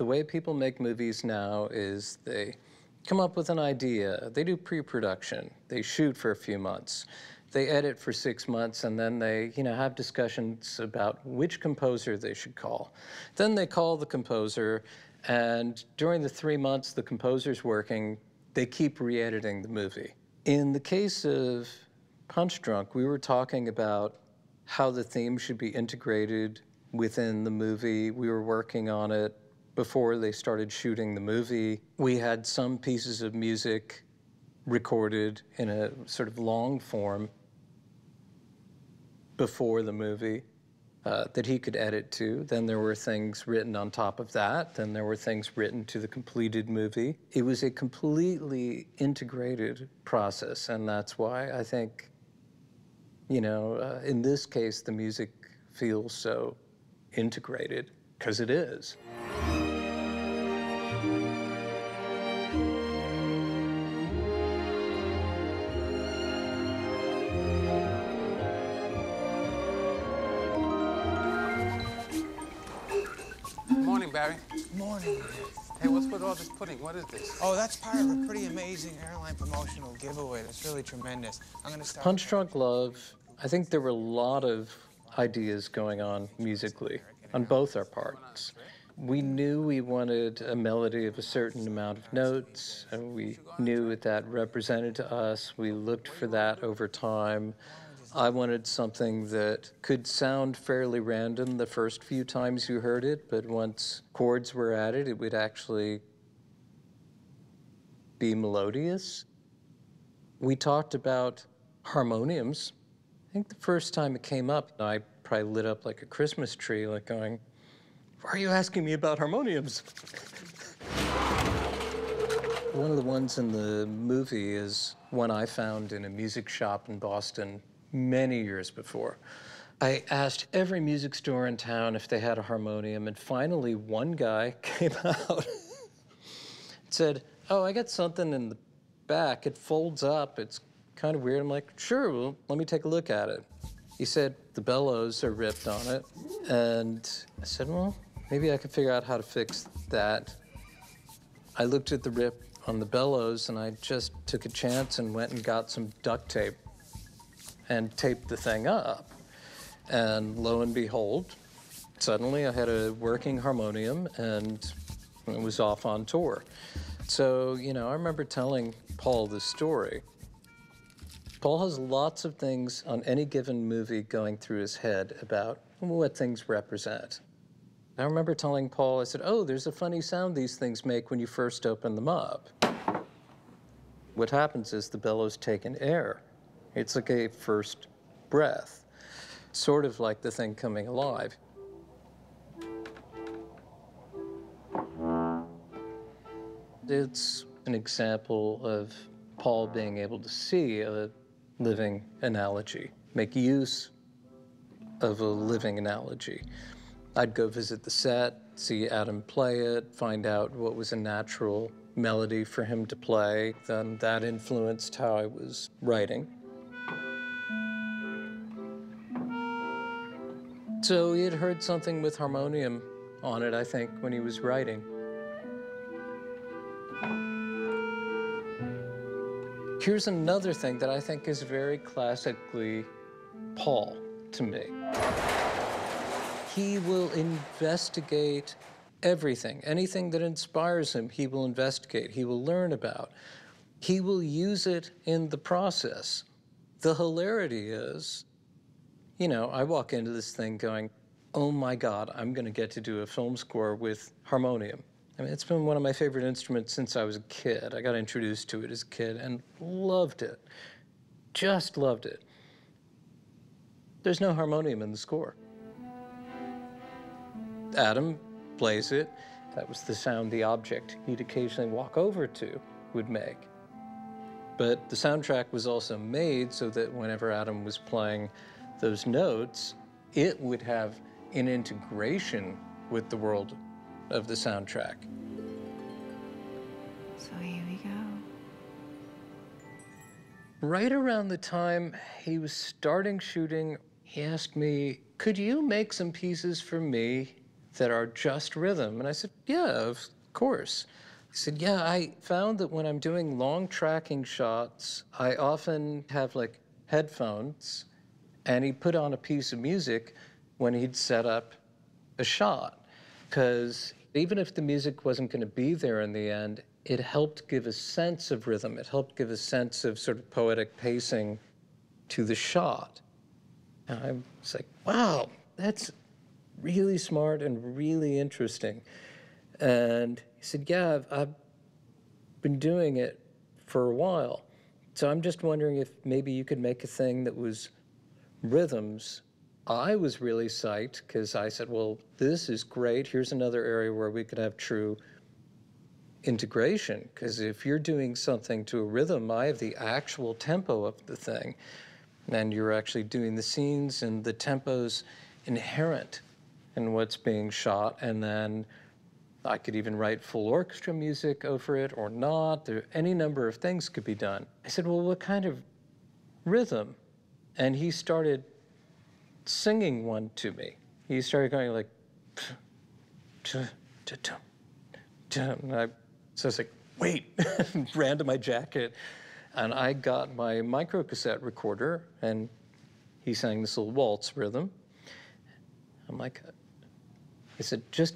The way people make movies now is they come up with an idea, they do pre-production, they shoot for a few months, they edit for six months, and then they, you know, have discussions about which composer they should call. Then they call the composer, and during the three months the composer's working, they keep re-editing the movie. In the case of Punch Drunk, we were talking about how the theme should be integrated within the movie. We were working on it before they started shooting the movie. We had some pieces of music recorded in a sort of long form before the movie uh, that he could edit to. Then there were things written on top of that. Then there were things written to the completed movie. It was a completely integrated process, and that's why I think, you know, uh, in this case, the music feels so integrated, because it is. Pudding? What is this? Oh, that's part of a pretty amazing airline promotional giveaway. That's really tremendous. I'm gonna start. Punch Drunk Love, I think there were a lot of ideas going on musically on both our parts. We knew we wanted a melody of a certain amount of notes, and we knew what that represented to us. We looked for that over time. I wanted something that could sound fairly random the first few times you heard it, but once chords were added, it would actually be melodious. We talked about harmoniums. I think the first time it came up, I probably lit up like a Christmas tree, like going, why are you asking me about harmoniums? One of the ones in the movie is one I found in a music shop in Boston many years before. I asked every music store in town if they had a harmonium, and finally one guy came out and said, oh, I got something in the back. It folds up. It's kind of weird. I'm like, sure, well, let me take a look at it. He said, the bellows are ripped on it. And I said, well, maybe I could figure out how to fix that. I looked at the rip on the bellows and I just took a chance and went and got some duct tape and taped the thing up. And lo and behold, suddenly I had a working harmonium and it was off on tour. So, you know, I remember telling Paul this story. Paul has lots of things on any given movie going through his head about what things represent. I remember telling Paul, I said, oh, there's a funny sound these things make when you first open them up. What happens is the bellows take in air. It's like a first breath, sort of like the thing coming alive. It's an example of Paul being able to see a living analogy, make use of a living analogy. I'd go visit the set, see Adam play it, find out what was a natural melody for him to play. Then that influenced how I was writing. So he had heard something with harmonium on it, I think, when he was writing. Here's another thing that I think is very classically Paul to me. He will investigate everything. Anything that inspires him, he will investigate, he will learn about. He will use it in the process. The hilarity is, you know, I walk into this thing going, oh my God, I'm gonna get to do a film score with harmonium. I mean, it's been one of my favorite instruments since I was a kid. I got introduced to it as a kid and loved it. Just loved it. There's no harmonium in the score. Adam plays it. That was the sound the object he'd occasionally walk over to would make. But the soundtrack was also made so that whenever Adam was playing those notes, it would have an integration with the world of the soundtrack. So here we go. Right around the time he was starting shooting, he asked me, could you make some pieces for me that are just rhythm? And I said, Yeah, of course. He said, Yeah, I found that when I'm doing long tracking shots, I often have like headphones, and he'd put on a piece of music when he'd set up a shot. Because even if the music wasn't going to be there in the end, it helped give a sense of rhythm. It helped give a sense of sort of poetic pacing to the shot. And I was like, wow, that's really smart and really interesting. And he said, yeah, I've, been doing it for a while. So I'm just wondering if maybe you could make a thing that was rhythms. I was really psyched because I said, well, this is great. Here's another area where we could have true integration. Because if you're doing something to a rhythm, I have the actual tempo of the thing. And you're actually doing the scenes and the tempo's inherent in what's being shot. And then I could even write full orchestra music over it or not. There, any number of things could be done. I said, well, what kind of rhythm? And he started singing one to me. He started going like, and I, so I was like, wait, ran to my jacket, and I got my micro cassette recorder, and he sang this little waltz rhythm. I'm like, I said, just,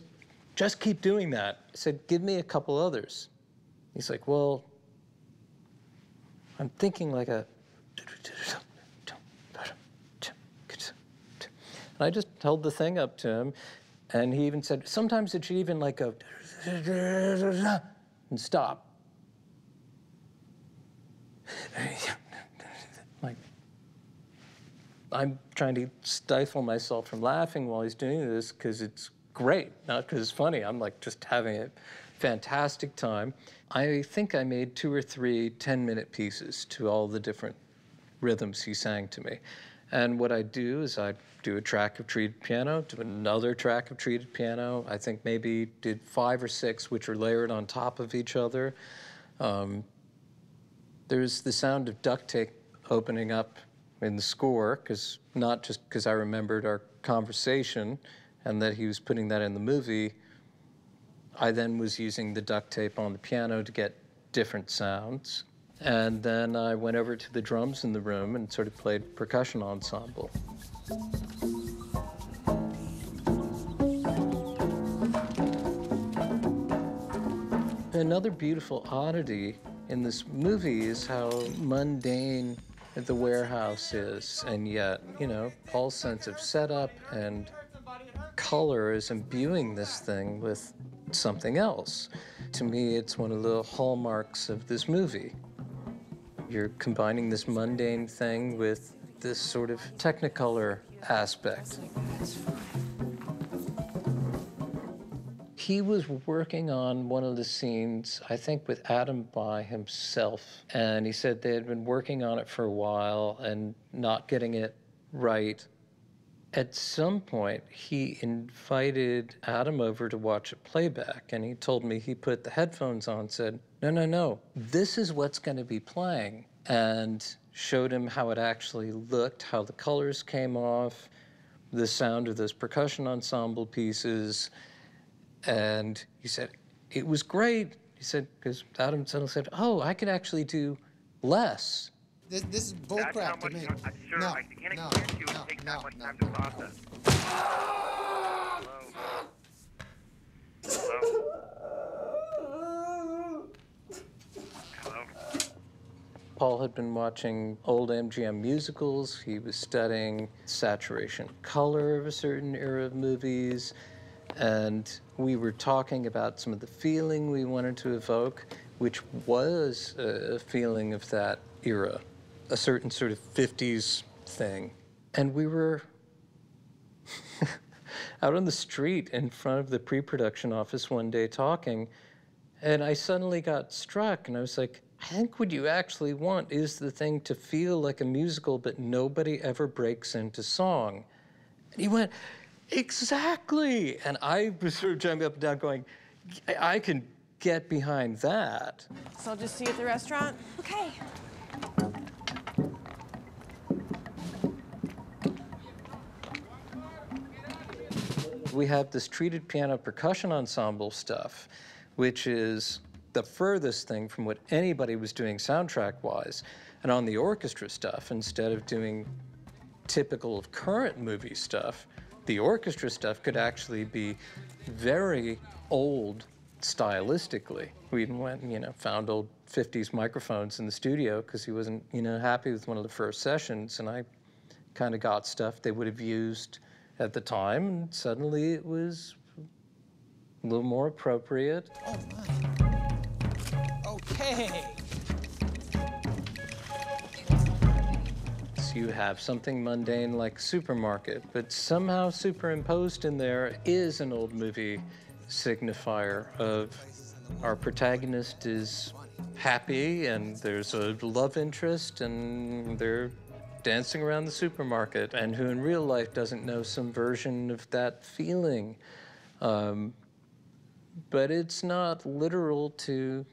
just keep doing that. I said, give me a couple others. He's like, well, I'm thinking like a. And I just held the thing up to him, and he even said, sometimes it should even like go and stop. like, I'm trying to stifle myself from laughing while he's doing this because it's great, not because it's funny. I'm like just having a fantastic time. I think I made two or three 10 minute pieces to all the different rhythms he sang to me. And what I do is I do a track of treated piano, do another track of treated piano. I think maybe did five or six, which are layered on top of each other. Um, there's the sound of duct tape opening up in the score, because not just because I remembered our conversation and that he was putting that in the movie. I then was using the duct tape on the piano to get different sounds. And then I went over to the drums in the room and sort of played percussion ensemble. Another beautiful oddity in this movie is how mundane the warehouse is, and yet, you know, Paul's sense of setup and color is imbuing this thing with something else. To me, it's one of the hallmarks of this movie. You're combining this mundane thing with this sort of technicolor aspect. He was working on one of the scenes, I think, with Adam by himself. And he said they had been working on it for a while and not getting it right. At some point, he invited Adam over to watch a playback, and he told me he put the headphones on, said, No, no, no, this is what's going to be playing. And showed him how it actually looked, how the colors came off, the sound of those percussion ensemble pieces. And he said, It was great. He said, because Adam suddenly said, Oh, I could actually do less. This, this is bullcrap to me. I'm sure no, I can't no, expect you no, to take no, that much no, time to process. Hello? Hello? Hello? Paul had been watching old MGM musicals. He was studying saturation color of a certain era of movies. And we were talking about some of the feeling we wanted to evoke, which was a feeling of that era, a certain sort of 50s thing. And we were out on the street in front of the pre production office one day talking. And I suddenly got struck, and I was like, I think what you actually want is the thing to feel like a musical, but nobody ever breaks into song. And he went, Exactly. And I was sort of jumping up and down, going, I, I can get behind that. So I'll just see you at the restaurant? Okay. We have this treated piano percussion ensemble stuff, which is the furthest thing from what anybody was doing soundtrack wise. And on the orchestra stuff, instead of doing typical of current movie stuff, the orchestra stuff could actually be very old stylistically. We even went and, you know, found old 50s microphones in the studio because he wasn't, you know, happy with one of the first sessions. And I kind of got stuff they would have used at the time. And suddenly it was a little more appropriate. Oh, my. Okay. you have something mundane like supermarket, but somehow superimposed in there is an old movie signifier of our protagonist is happy and there's a love interest and they're dancing around the supermarket and who in real life doesn't know some version of that feeling. Um, but it's not literal to,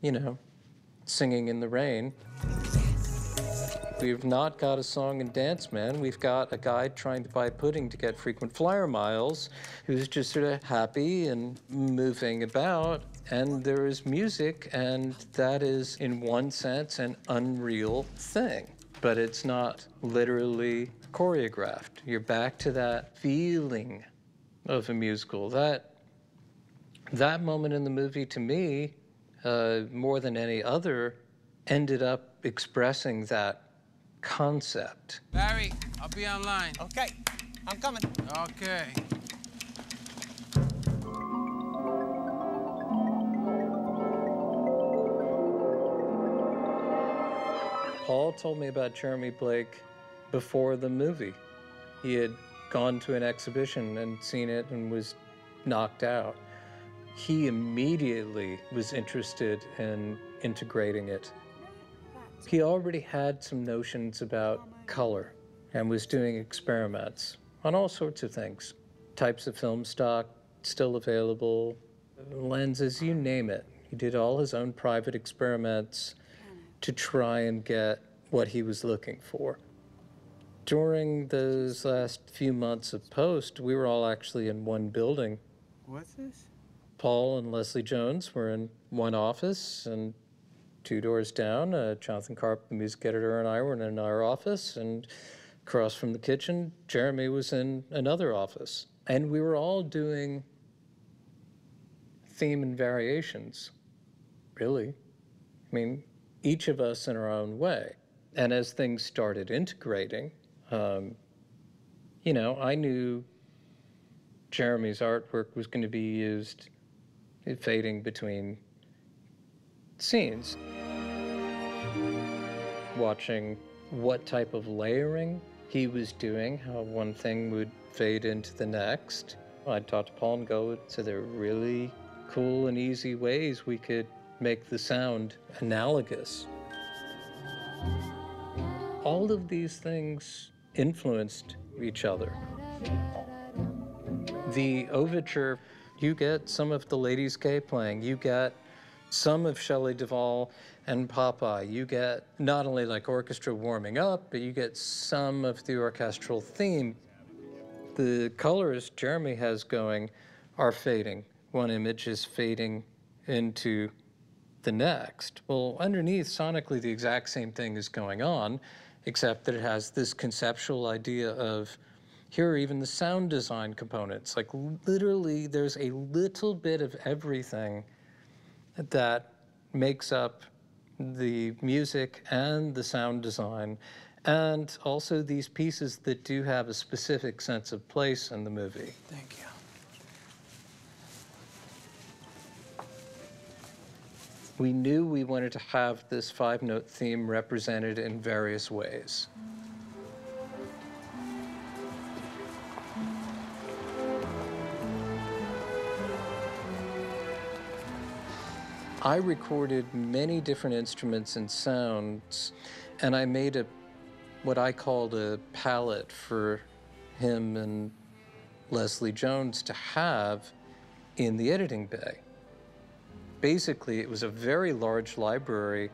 you know, singing in the rain. We've not got a song and dance man. We've got a guy trying to buy pudding to get frequent flyer miles who's just sort of happy and moving about. And there is music, and that is, in one sense, an unreal thing. But it's not literally choreographed. You're back to that feeling of a musical. That, that moment in the movie, to me, uh, more than any other, ended up expressing that concept. Barry, I'll be online. Okay. I'm coming. Okay. Paul told me about Jeremy Blake before the movie. He had gone to an exhibition and seen it and was knocked out. He immediately was interested in integrating it he already had some notions about color and was doing experiments on all sorts of things. Types of film stock still available, lenses, you name it. He did all his own private experiments to try and get what he was looking for. During those last few months of post, we were all actually in one building. What's this? Paul and Leslie Jones were in one office, and two doors down, uh, Jonathan Karp, the music editor, and I were in our office, and across from the kitchen, Jeremy was in another office. And we were all doing theme and variations, really. I mean, each of us in our own way. And as things started integrating, um, you know, I knew Jeremy's artwork was going to be used fading between scenes. Watching what type of layering he was doing, how one thing would fade into the next. I'd talk to Paul and go, so there are really cool and easy ways we could make the sound analogous. All of these things influenced each other. The overture, you get some of the Ladies' Gay playing, you get some of Shelley Duvall and Popeye. You get not only like orchestra warming up, but you get some of the orchestral theme. The colors Jeremy has going are fading. One image is fading into the next. Well, underneath, sonically, the exact same thing is going on, except that it has this conceptual idea of here are even the sound design components. Like literally, there's a little bit of everything that makes up the music and the sound design, and also these pieces that do have a specific sense of place in the movie. Thank you. We knew we wanted to have this five note theme represented in various ways. I recorded many different instruments and sounds, and I made a what I called a palette for him and Leslie Jones to have in the editing bay. Basically, it was a very large library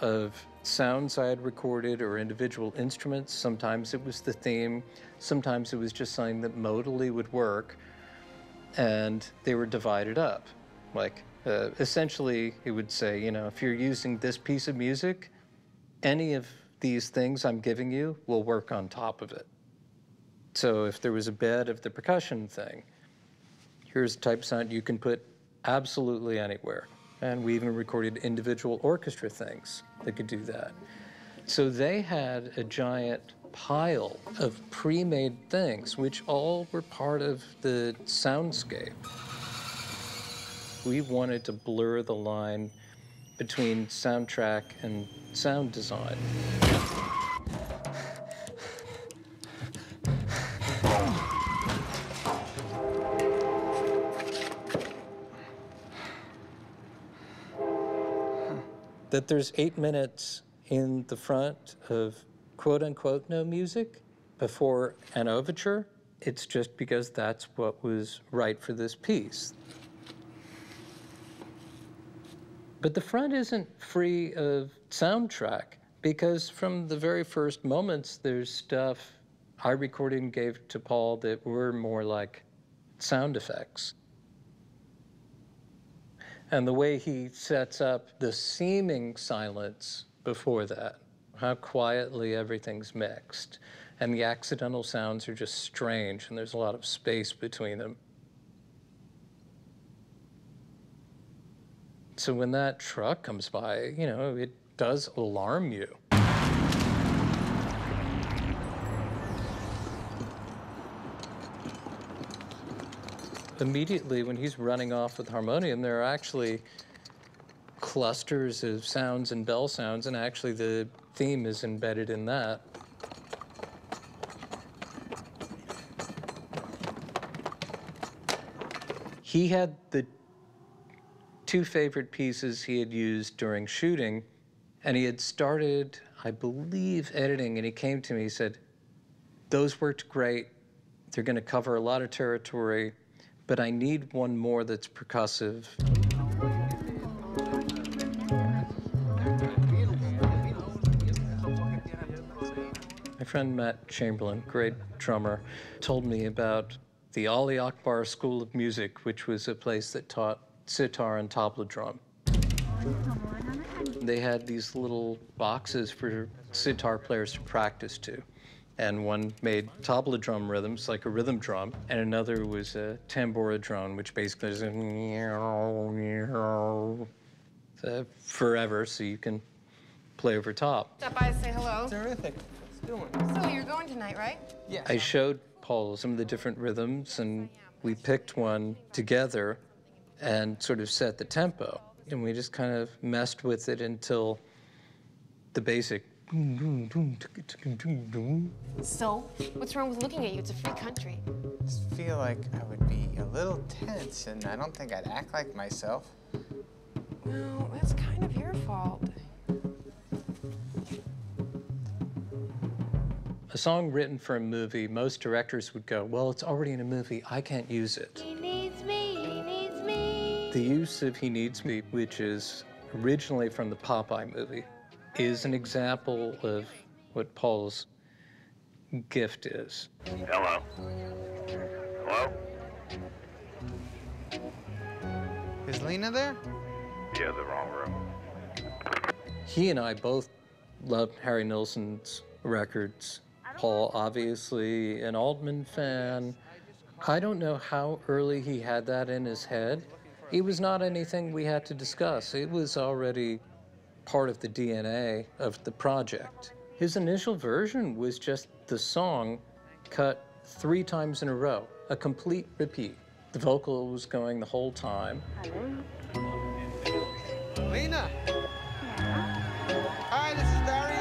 of sounds I had recorded or individual instruments. Sometimes it was the theme, sometimes it was just something that modally would work, and they were divided up. Like, uh, essentially, it would say, you know, if you're using this piece of music, any of these things I'm giving you will work on top of it. So if there was a bed of the percussion thing, here's a type sound you can put absolutely anywhere. And we even recorded individual orchestra things that could do that. So they had a giant pile of pre-made things, which all were part of the soundscape. We wanted to blur the line between soundtrack and sound design. That there's eight minutes in the front of quote unquote no music before an overture, it's just because that's what was right for this piece. But the front isn't free of soundtrack because from the very first moments, there's stuff I recorded and gave to Paul that were more like sound effects. And the way he sets up the seeming silence before that, how quietly everything's mixed. And the accidental sounds are just strange, and there's a lot of space between them. So when that truck comes by, you know, it does alarm you. Immediately when he's running off with harmonium, there are actually clusters of sounds and bell sounds, and actually the theme is embedded in that. He had the two favorite pieces he had used during shooting, and he had started, I believe, editing, and he came to me, he said, those worked great. They're gonna cover a lot of territory, but I need one more that's percussive. My friend Matt Chamberlain, great drummer, told me about the Ali Akbar School of Music, which was a place that taught sitar and tabla drum. They had these little boxes for sitar players to practice to. And one made tabla drum rhythms, like a rhythm drum, and another was a tambura drone, which basically is a uh, forever, so you can play over top. Stop by to say hello. Terrific. What's doing? So you're going tonight, right? Yes. I showed Paul some of the different rhythms, and we picked one together and sort of set the tempo. And we just kind of messed with it until the basic. So, what's wrong with looking at you? It's a free country. I just feel like I would be a little tense, and I don't think I'd act like myself. Well, that's kind of your fault. A song written for a movie, most directors would go, Well, it's already in a movie, I can't use it. He needs me, he needs me. The use of He Needs Me, which is originally from the Popeye movie, is an example of what Paul's gift is. Hello. Hello? Is Lena there? Yeah, the wrong room. He and I both love Harry Nilsson's records. Paul, obviously, an Altman fan. I don't know how early he had that in his head. It was not anything we had to discuss. It was already part of the DNA of the project. His initial version was just the song cut three times in a row, a complete repeat. The vocal was going the whole time. Lena. Hi, this is Barry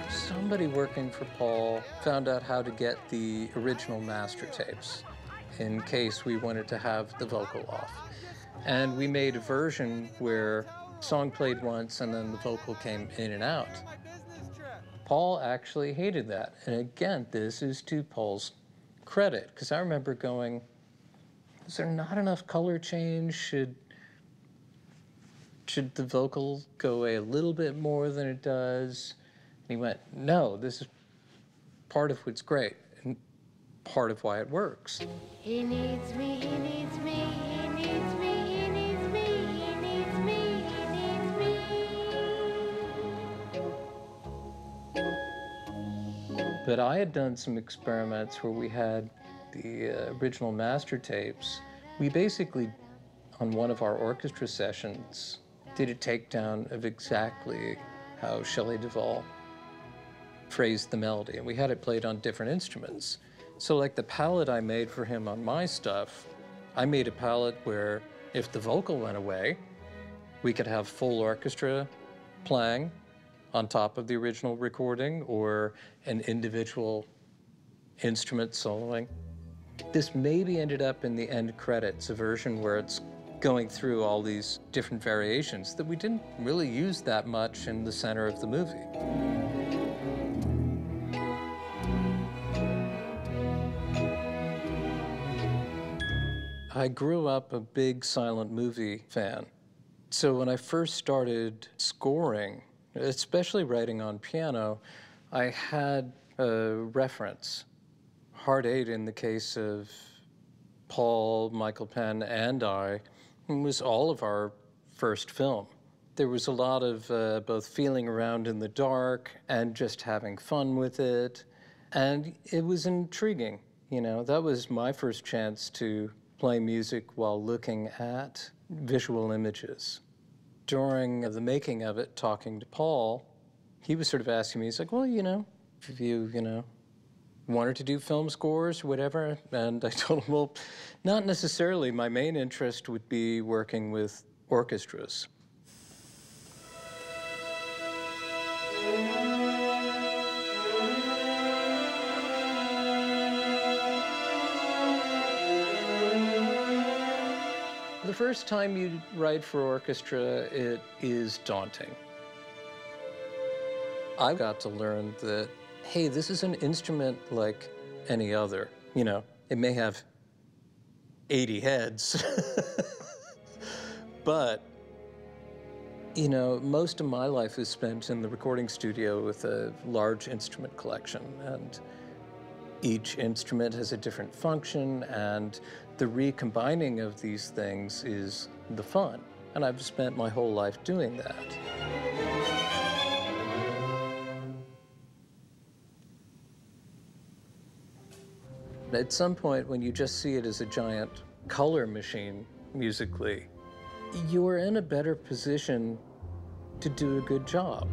Egan. Somebody working for Paul found out how to get the original master tapes in case we wanted to have the vocal off. And we made a version where song played once and then the vocal came in and out. Paul actually hated that. And again, this is to Paul's credit, because I remember going, is there not enough color change? Should should the vocal go away a little bit more than it does? And he went, no, this is part of what's great and part of why it works. He needs me, he needs me, But I had done some experiments where we had the uh, original master tapes. We basically, on one of our orchestra sessions, did a takedown of exactly how Shelley Duvall phrased the melody, and we had it played on different instruments. So, like the palette I made for him on my stuff, I made a palette where if the vocal went away, we could have full orchestra playing on top of the original recording or an individual instrument soloing. This maybe ended up in the end credits, a version where it's going through all these different variations that we didn't really use that much in the center of the movie. I grew up a big silent movie fan. So when I first started scoring, especially writing on piano, I had a reference. Hard Eight, in the case of Paul, Michael Penn, and I, was all of our first film. There was a lot of uh, both feeling around in the dark and just having fun with it. And it was intriguing. You know, that was my first chance to play music while looking at visual images. During the making of it, talking to Paul, he was sort of asking me, he's like, well, you know, if you, you know, wanted to do film scores, whatever. And I told him, well, not necessarily. My main interest would be working with orchestras. The first time you write for orchestra, it is daunting. I got to learn that, hey, this is an instrument like any other. You know, it may have 80 heads, but, you know, most of my life is spent in the recording studio with a large instrument collection. And each instrument has a different function, and the recombining of these things is the fun. And I've spent my whole life doing that. At some point, when you just see it as a giant color machine musically, you're in a better position to do a good job.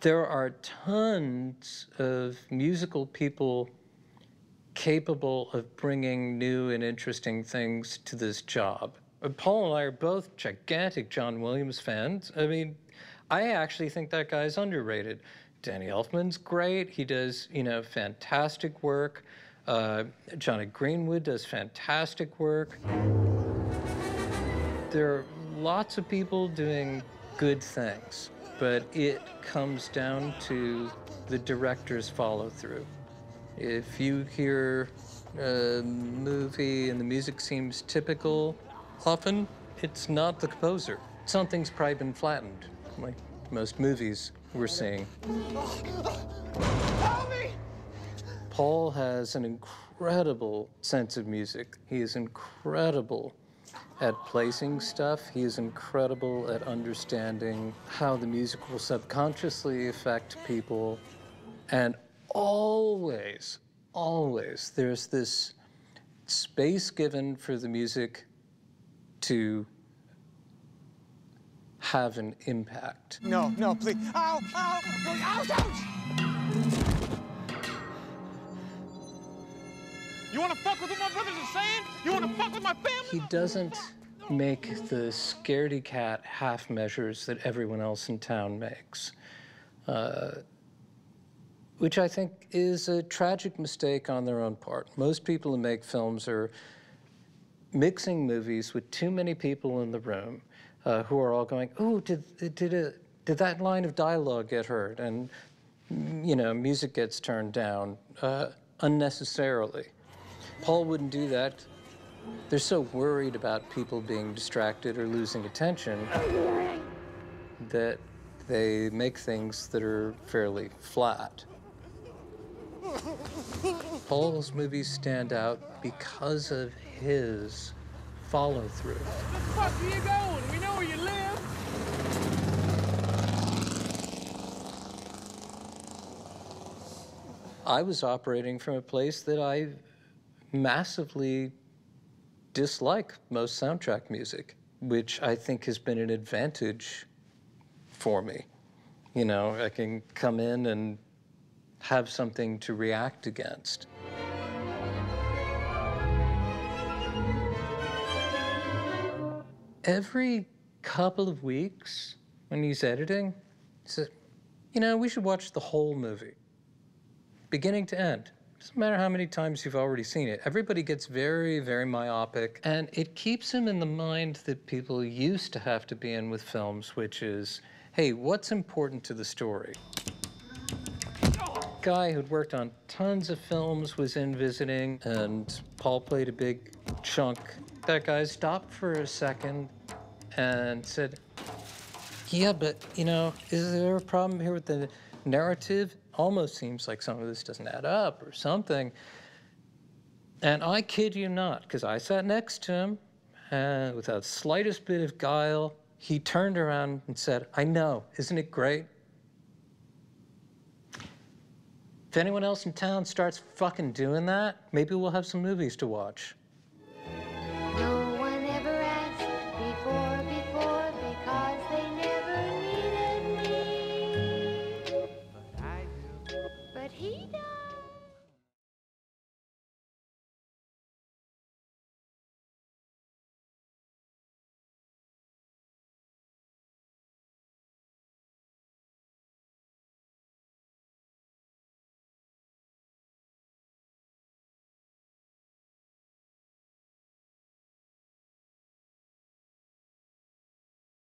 There are tons of musical people capable of bringing new and interesting things to this job. Paul and I are both gigantic John Williams fans. I mean, I actually think that guy's underrated. Danny Elfman's great. He does, you know, fantastic work. Uh, Jonny Greenwood does fantastic work. There are lots of people doing good things, but it comes down to the director's follow through. If you hear a movie and the music seems typical, often it's not the composer. Something's probably been flattened, like most movies we're seeing. Paul has an incredible sense of music. He is incredible at placing stuff. He is incredible at understanding how the music will subconsciously affect people. And always, always, there's this space given for the music to have an impact. No, no, please. Ow, ow, ouch, ouch! You wanna fuck with what my brothers are saying? You wanna fuck with my family? He doesn't make the scaredy cat half measures that everyone else in town makes, uh, which I think is a tragic mistake on their own part. Most people who make films are mixing movies with too many people in the room. uh, who are all going, "Ooh, did did it did that line of dialogue get heard?" And you know, music gets turned down uh, unnecessarily. Paul wouldn't do that. They're so worried about people being distracted or losing attention that they make things that are fairly flat. Paul's movies stand out because of his follow through. The fuck are you going? We know where you live. I was operating from a place that I massively dislike most soundtrack music, which I think has been an advantage for me. You know, I can come in and have something to react against. Every couple of weeks when he's editing, he says, you know, we should watch the whole movie beginning to end. Doesn't matter how many times you've already seen it. Everybody gets very, very myopic, and it keeps him in the mind that people used to have to be in with films, which is, hey, what's important to the story? Guy who'd worked on tons of films was in visiting, and Paul played a big chunk. That guy stopped for a second and said, yeah, but you know, is there a problem here with the narrative? Almost seems like some of this doesn't add up or something. And I kid you not, because I sat next to him and without the slightest bit of guile, he turned around and said, I know, isn't it great? If anyone else in town starts fucking doing that, maybe we'll have some movies to watch.